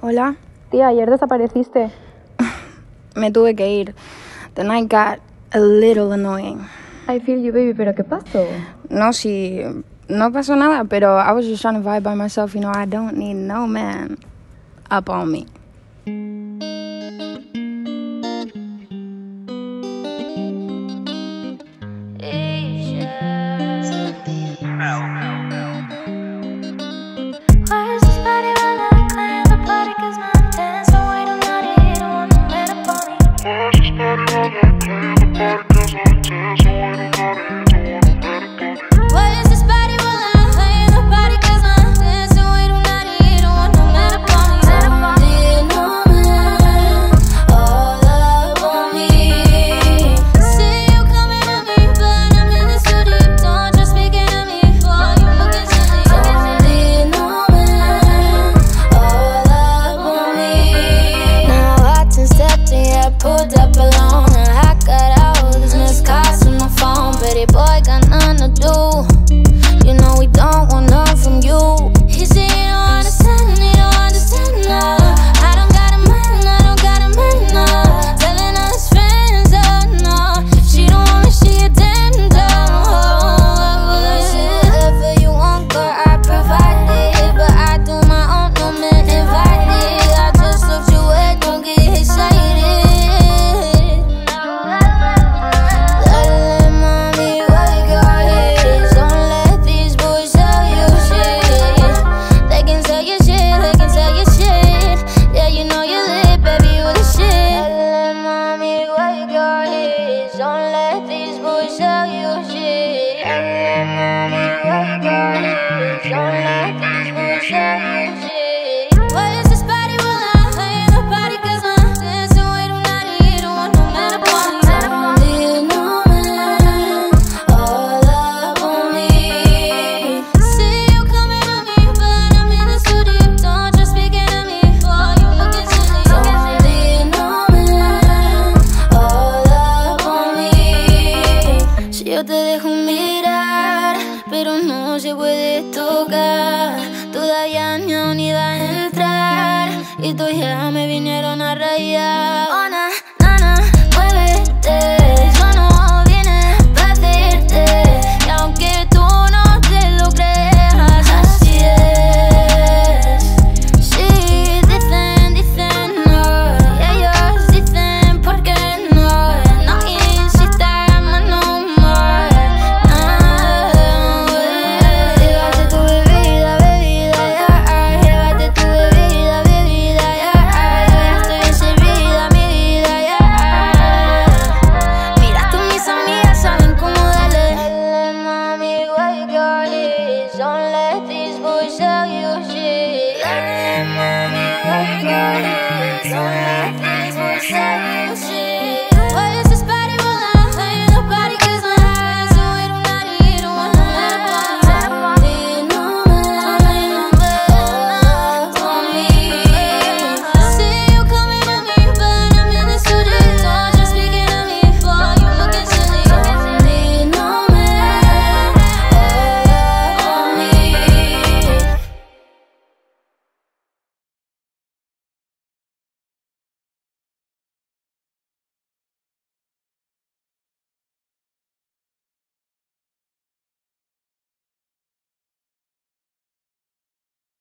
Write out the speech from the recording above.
Hola. Tía, ayer desapareciste. Me tuve que ir. Then I got a little annoying. I feel you, baby, pero ¿qué pasó? No, sí, no pasó nada, pero I was just trying to vibe by myself. You know, I don't need no man up on me. love, love, love, pero no se puede tocar. Todavía ni aún iba a entrar y todavía me vinieron a rayar. Say